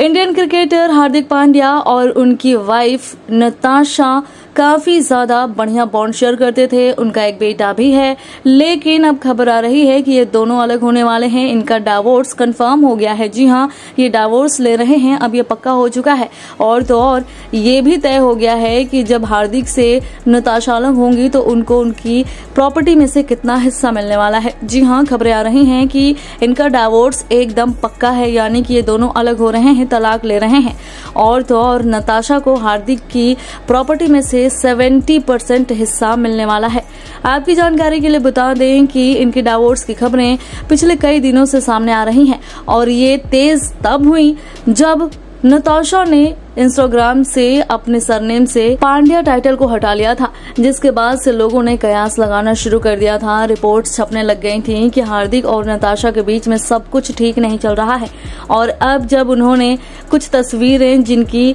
Indian cricketer Hardik Pandya और उनकी wife Natasha काफ़ी ज़्यादा बढ़िया बॉन्ड शेयर करते थे। उनका एक बेटा भी है। लेकिन अब खबर आ रही है कि ये दोनों अलग होने वाले हैं। इनका डावोर्स कंफर्म हो गया है। जी हाँ ये डावोर्स ले रहे हैं। अब ये पक्का हो चुका है। और तो और, ये भी तय हो गया है कि जब हार्दिक से नताशा अलग होंगी तो उनको उनकी प्रॉपर्टी में से कितना हिस्सा मिलने वाला है। जी हाँ खबरें आ रही हैं कि इनका डावोर्स एकदम पक्का है, यानी कि ये दोनों अलग हो रहे हैं, तलाक ले रहे हैं। और तो और, नताशा को हार्दिक की प्रॉपर्टी में से सेवेंटी परसेंट हिस्सा मिलने वाला है। आपकी जानकारी के लिए बता दें कि इनके डावोर्स की खबरें पिछले कई दिनों से सामने आ रही हैं और ये तेज तब हुई जब नताशा ने इंस्टाग्राम से अपने सरनेम से पांड्या टाइटल को हटा लिया था, जिसके बाद से लोगों ने कयास लगाना शुरू कर दिया था। रिपोर्ट्स छपने लग गई थी कि हार्दिक और नताशा के बीच में सब कुछ ठीक नहीं चल रहा है और अब जब उन्होंने कुछ तस्वीरें जिनकी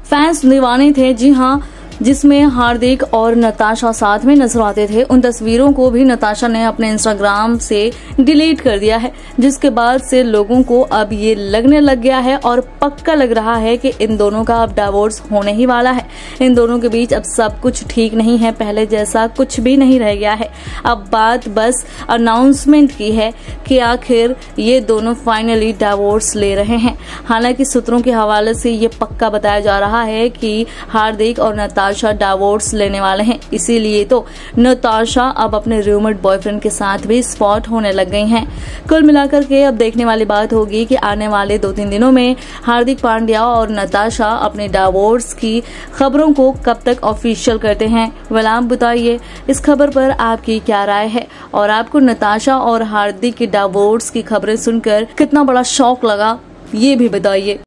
फैंस दीवाने थे, जी हाँ जिसमें हार्दिक और नताशा साथ में नज़र आते थे। उन तस्वीरों को भी नताशा ने अपने इंस्टाग्राम से डिलीट कर दिया है, जिसके बाद से लोगों को अब ये लगने लग गया है और पक्का लग रहा है कि इन दोनों का अब डावोर्स होने ही वाला है। इन दोनों के बीच अब सब कुछ ठीक नहीं है, पहले जैसा कुछ भी नहीं रह गया है। अब बात बस अनाउंसमेंट की है कि आखिर ये दोनों फाइनली डावोर्स ले रहे हैं। हालाँकि सूत्रों के हवाले से ये पक्का बताया जा रहा है कि हार्दिक और नताशा नताशा डावोर्स लेने वाले हैं। इसीलिए तो नताशा अब अपने रूमर्ड बॉयफ्रेंड के साथ भी स्पॉट होने लग गई हैं। कुल मिलाकर के अब देखने वाली बात होगी कि आने वाले दो तीन दिनों में हार्दिक पांड्या और नताशा अपने डावोर्स की खबरों को कब तक ऑफिशियल करते हैं वेल आप बताइए। इस खबर पर आपकी क्या राय है? और आपको नताशा और हार्दिक के डावोर्स की खबरें सुनकर कितना बड़ा शौक लगा, ये भी बताइए।